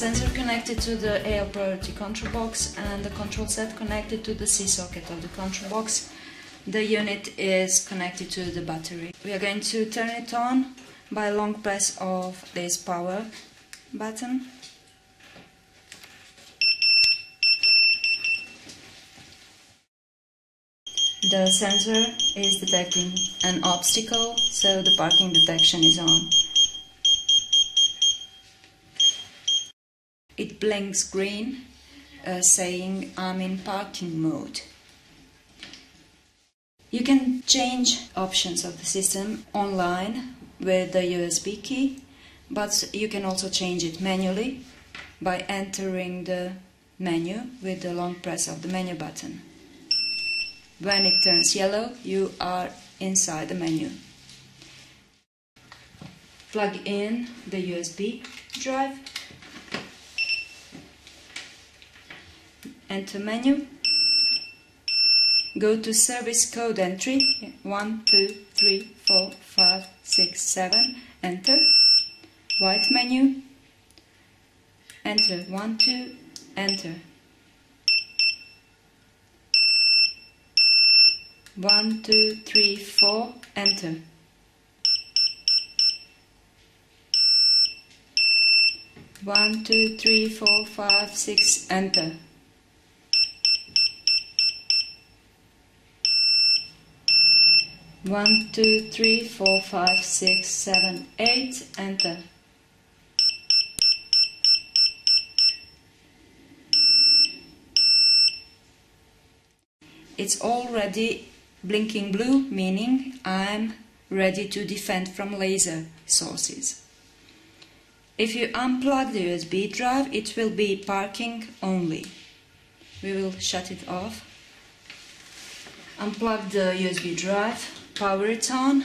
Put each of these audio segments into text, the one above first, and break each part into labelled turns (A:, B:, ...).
A: connected to the AL priority control box and the control set connected to the C socket of the control box. The unit is connected to the battery. We are going to turn it on by a long press of this power button. The sensor is detecting an obstacle, so the parking detection is on. It blinks green, uh, saying I'm in parking mode. You can change options of the system online with the USB key, but you can also change it manually by entering the menu with the long press of the menu button. When it turns yellow, you are inside the menu. Plug in the USB drive, enter menu, go to service code entry 1, 2, 3, 4, 5, 6, 7, enter, white menu, enter 1, 2, enter. One, two, three, four, enter. One, two, three, four, five, six, enter. One, two, three, four, five, six, seven, eight, enter. It's already blinking blue meaning I'm ready to defend from laser sources. If you unplug the USB drive it will be parking only. We will shut it off. Unplug the USB drive, power it on.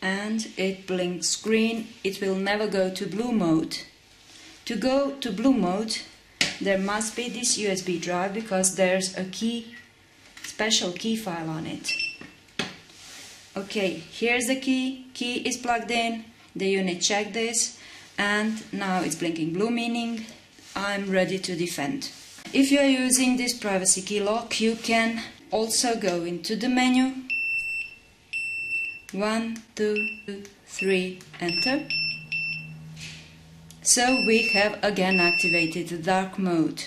A: And it blinks green, it will never go to blue mode. To go to blue mode there must be this USB drive because there's a key, special key file on it. Okay, here's the key, key is plugged in, the unit checked this, and now it's blinking blue meaning I'm ready to defend. If you are using this privacy key lock, you can also go into the menu, one, two, three, enter. So we have again activated the dark mode.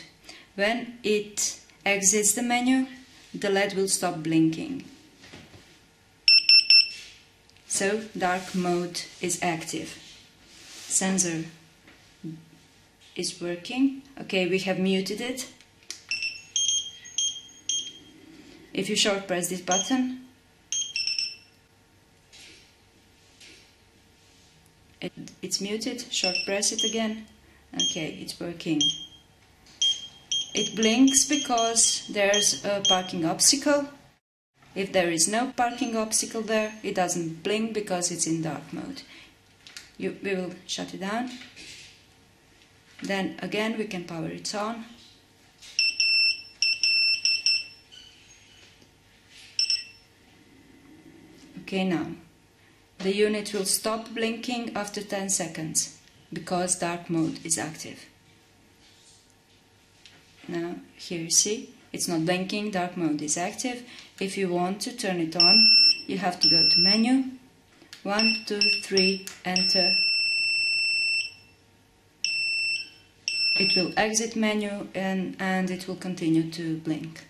A: When it exits the menu, the LED will stop blinking. So dark mode is active. Sensor is working. Okay, we have muted it. If you short press this button, it, it's muted, short press it again. Okay, it's working. It blinks because there's a parking obstacle. If there is no parking obstacle there, it doesn't blink because it's in dark mode. You, we will shut it down. Then again we can power it on. Okay now. The unit will stop blinking after 10 seconds because dark mode is active. Now here you see it's not blinking, dark mode is active. If you want to turn it on, you have to go to menu, 1, 2, 3, enter. It will exit menu and, and it will continue to blink.